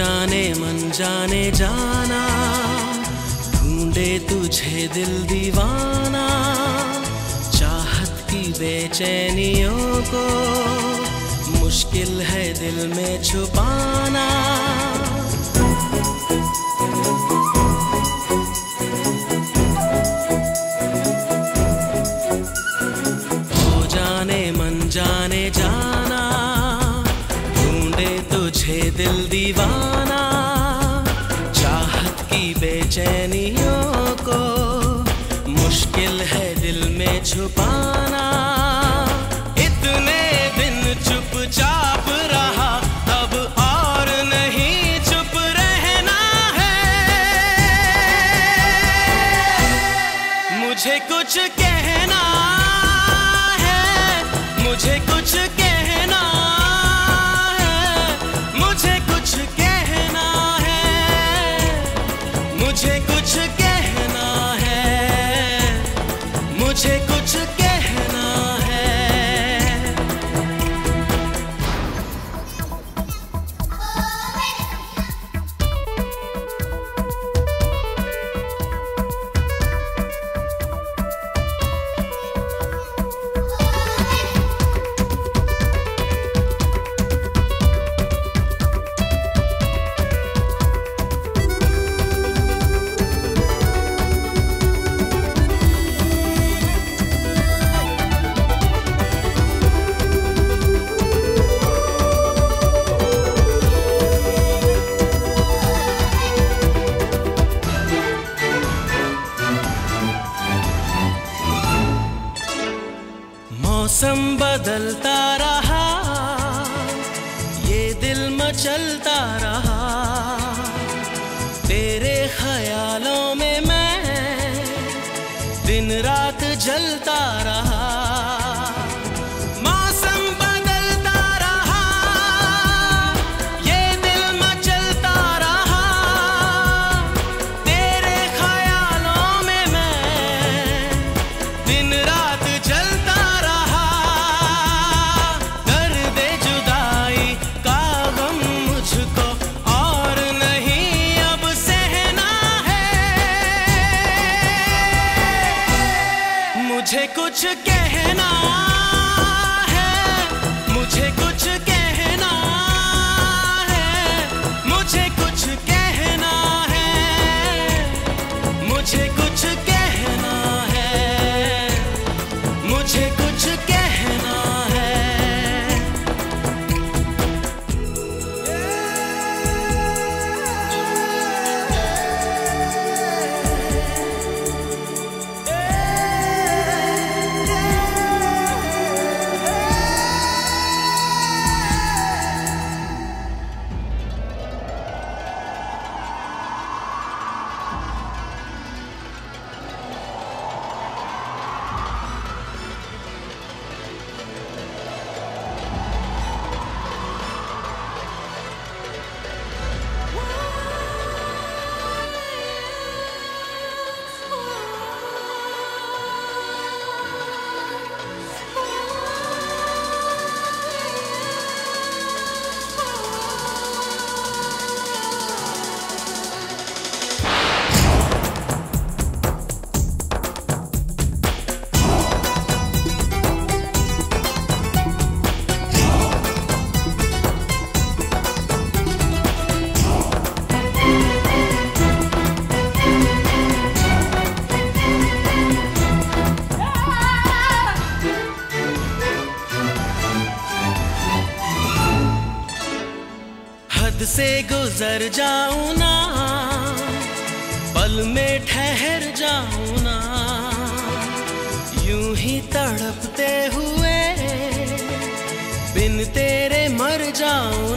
जाने, मन जाने जाना। ढूंढे तुझे दिल दीवाना। चाहत की बेचैनियों को मुश्किल है दिल में छुपाना। छुपाना। मौसम बदलता रहा ये दिल मचलता रहा। तेरे ख्यालों में मैं दिन रात जलता गुजर जाऊँ ना, पल में ठहर जाऊँ ना, यूँ ही तड़पते हुए बिन तेरे मर जाऊँ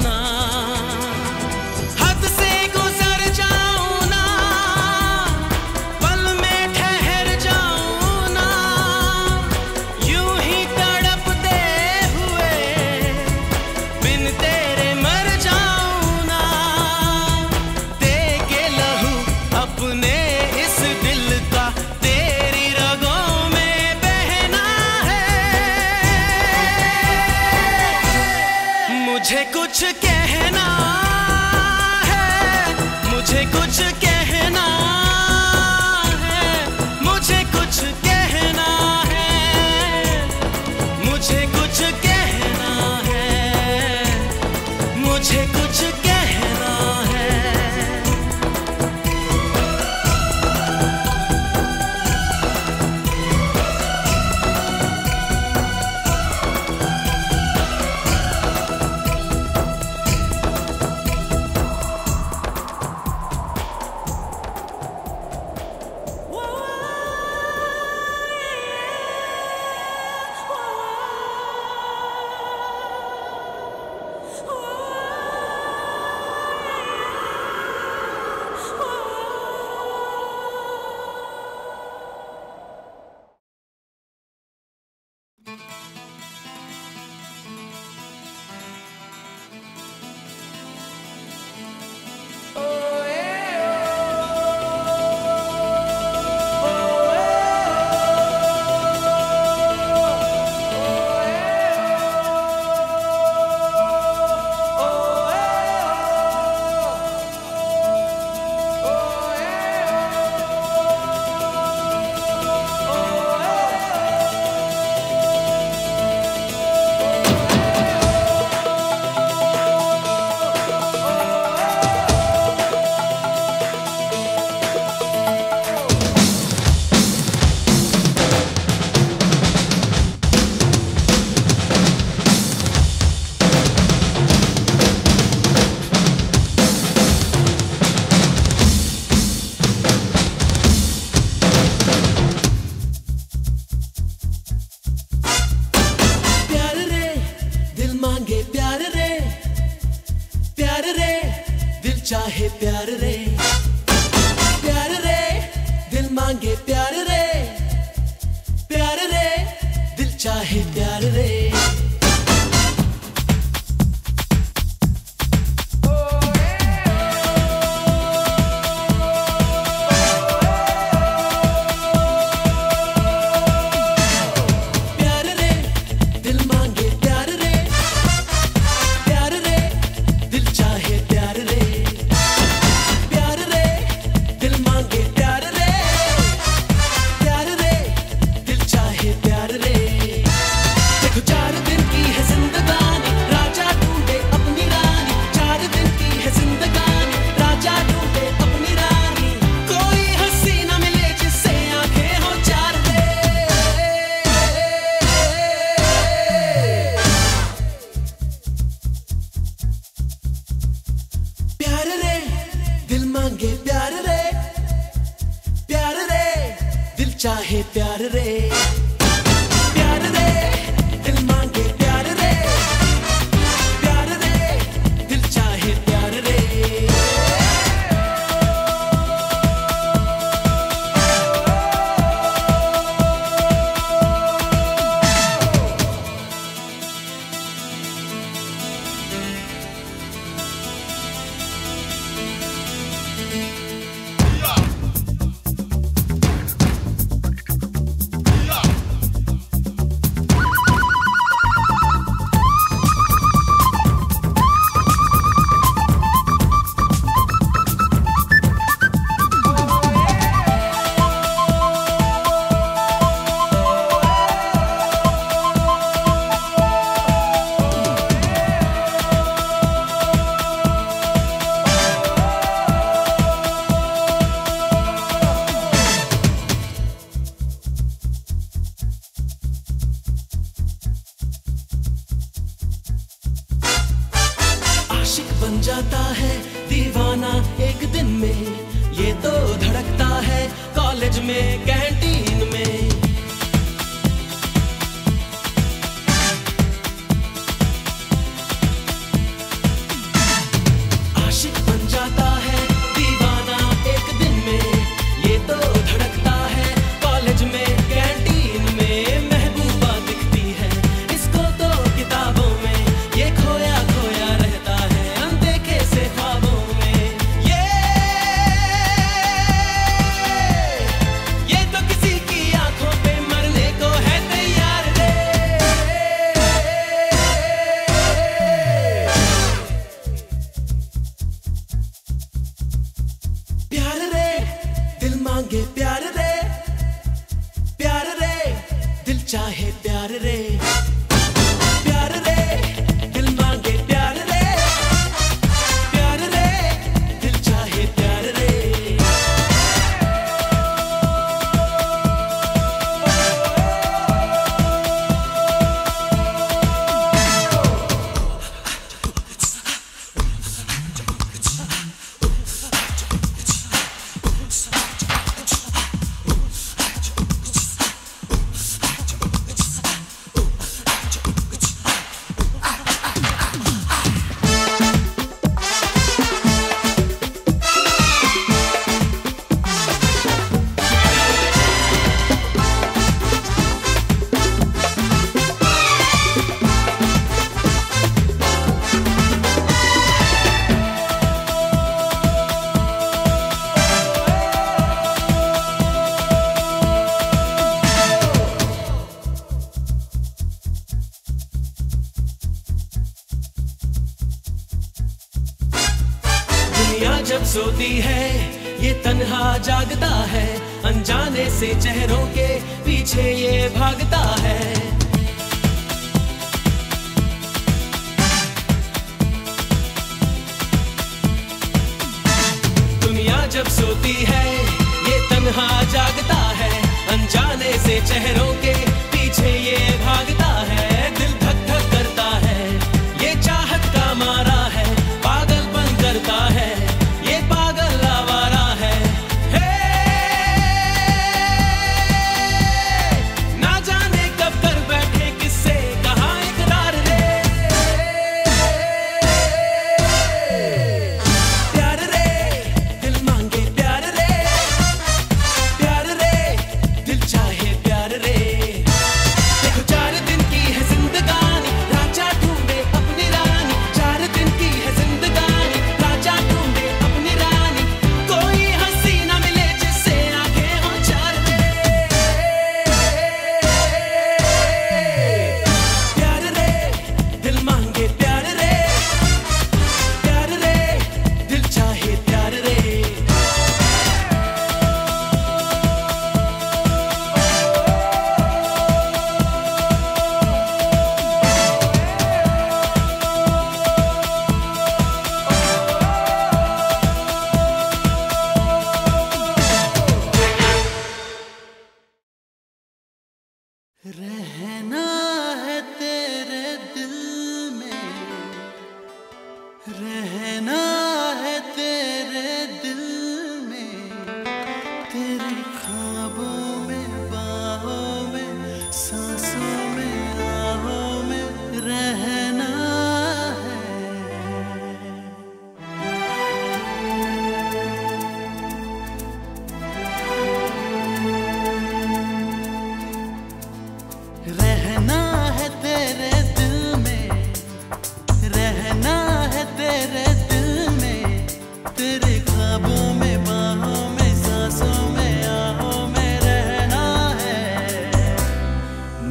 Baby has in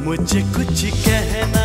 मुझे कुछ कहना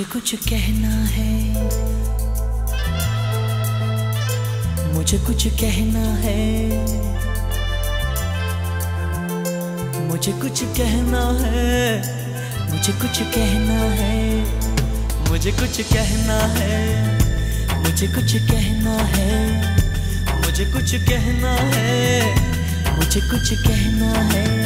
मुझे कुछ कहना है। मुझे कुछ कहना है। मुझे कुछ कहना है। मुझे कुछ कहना है। मुझे कुछ कहना है। मुझे कुछ कहना है। मुझे कुछ कहना है। मुझे कुछ कहना है।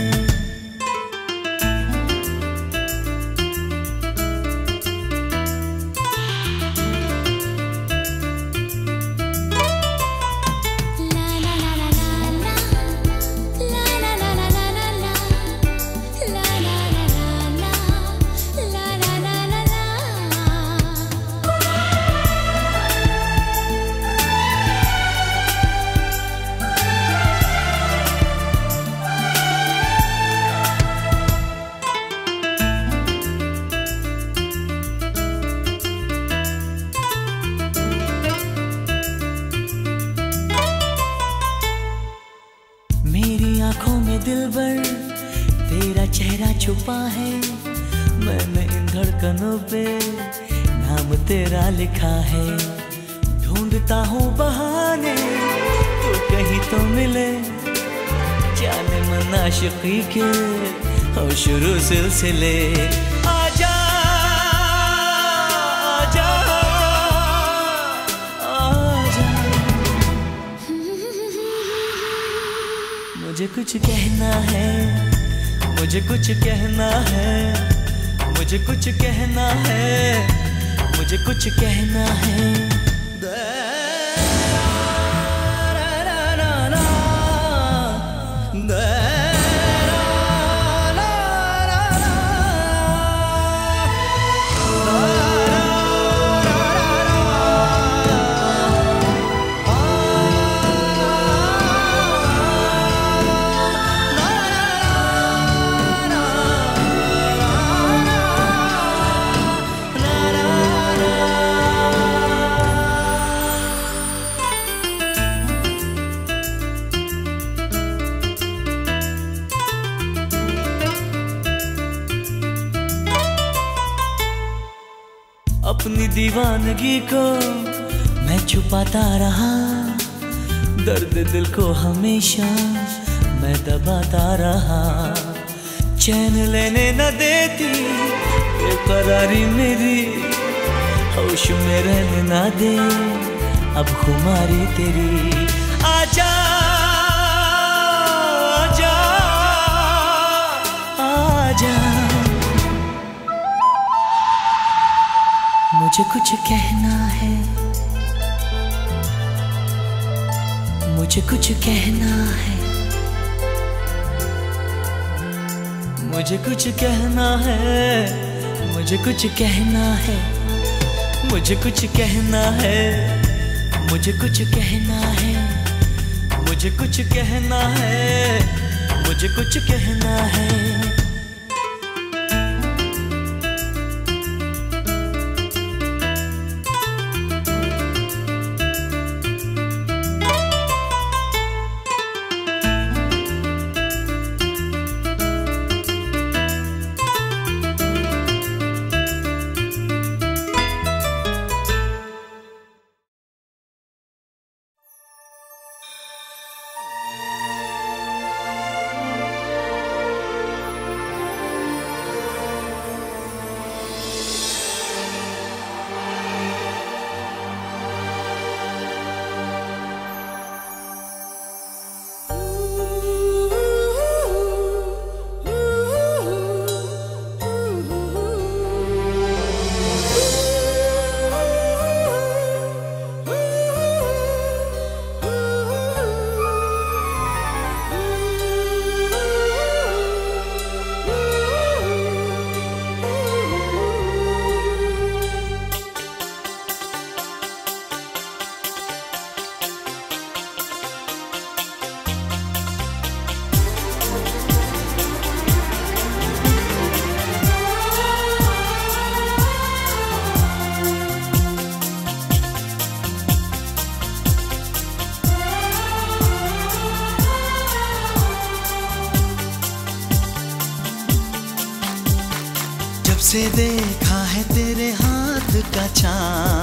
आजा। मुझे कुछ कहना है, मुझे कुछ कहना है, मुझे कुछ कहना है, मुझे कुछ कहना है। दीवानगी को मैं छुपाता रहा। दर्द दिल को हमेशा मैं दबाता रहा। चैन लेने न देती, बेकरारी मेरी, होश में रहने ना दे। अब खुमारी तेरी मुझे कुछ कहना है। मुझे कुछ कहना है। मुझे कुछ कहना है। मुझे कुछ कहना है। मुझे कुछ कहना है। मुझे कुछ कहना है। मुझे कुछ कहना है। मुझे कुछ कहना है। शाम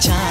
cha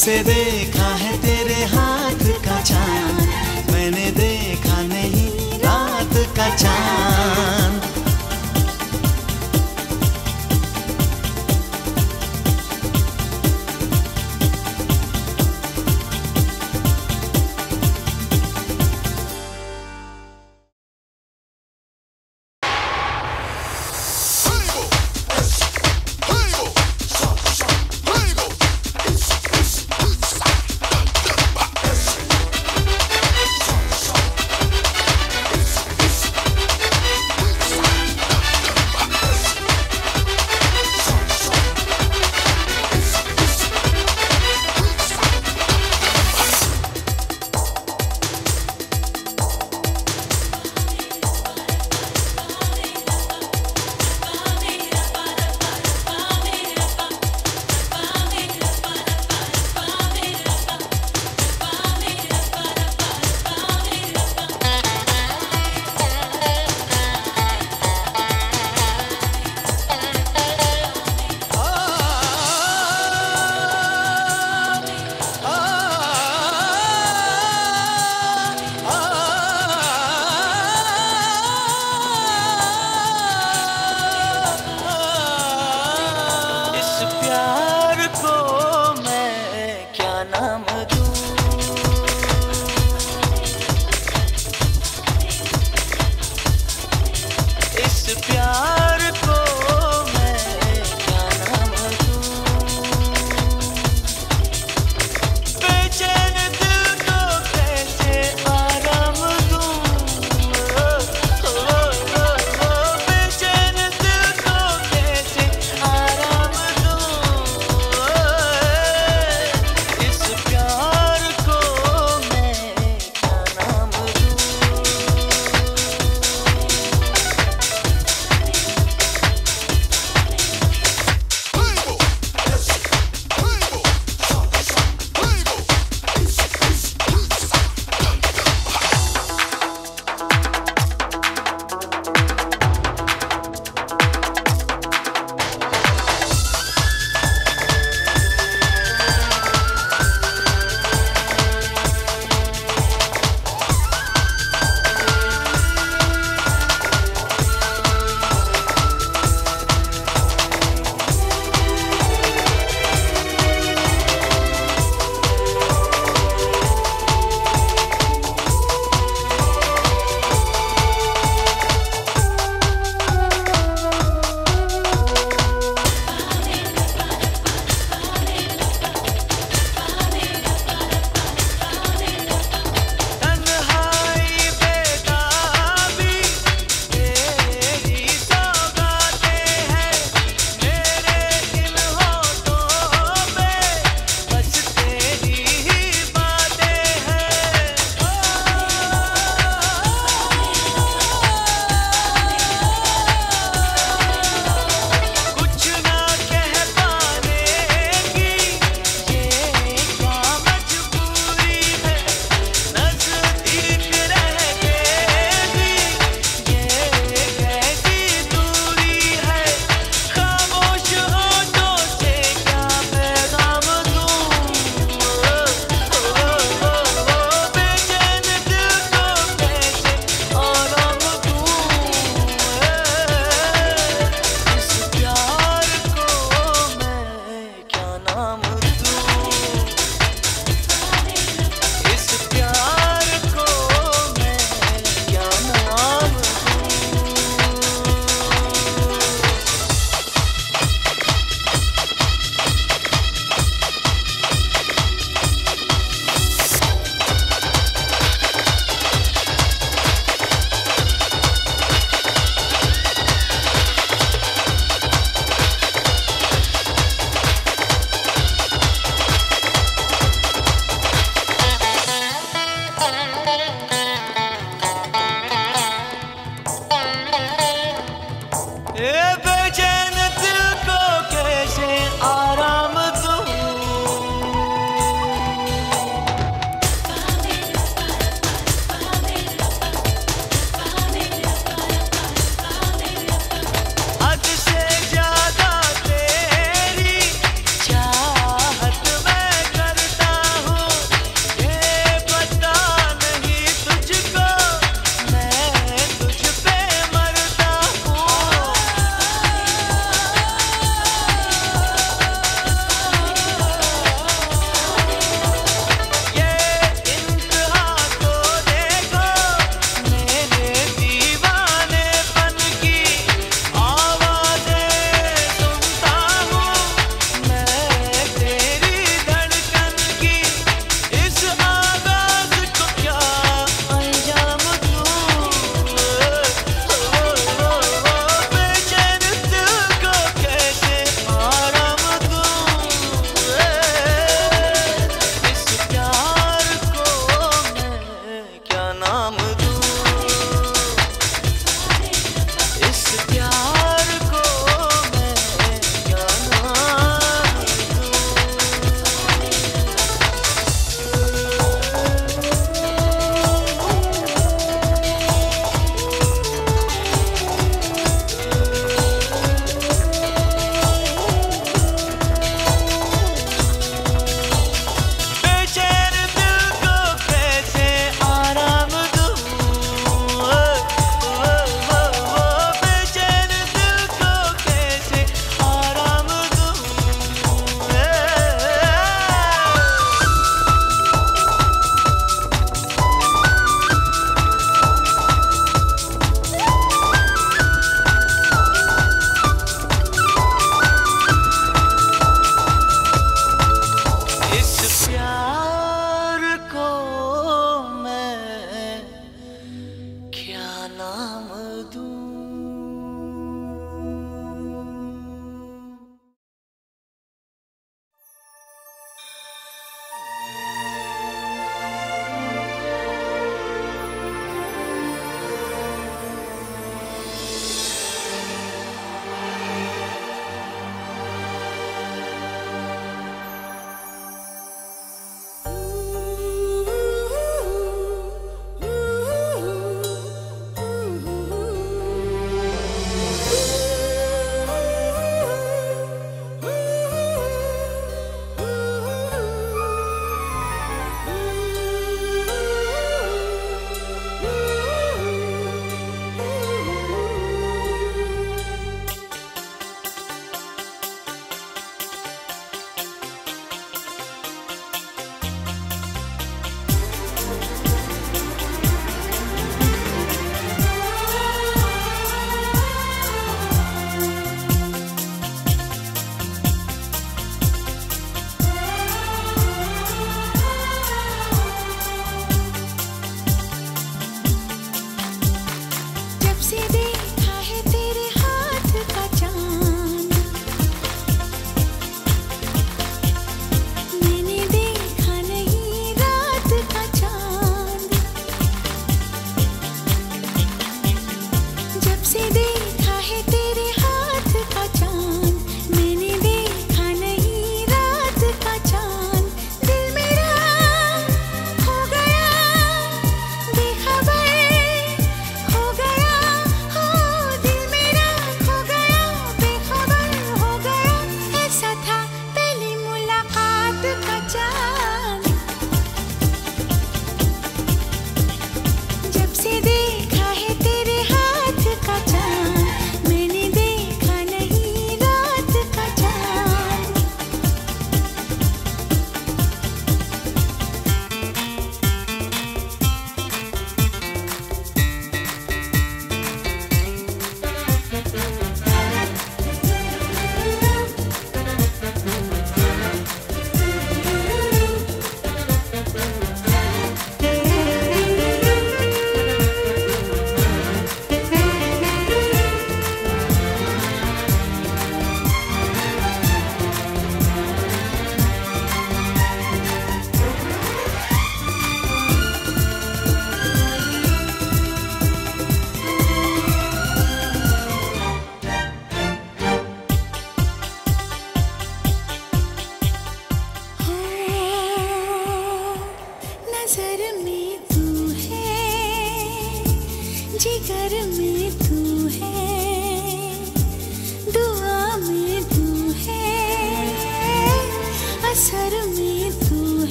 से देखा है तेरे हाथ का चाँद। मैंने देखा नहीं रात का चाँद।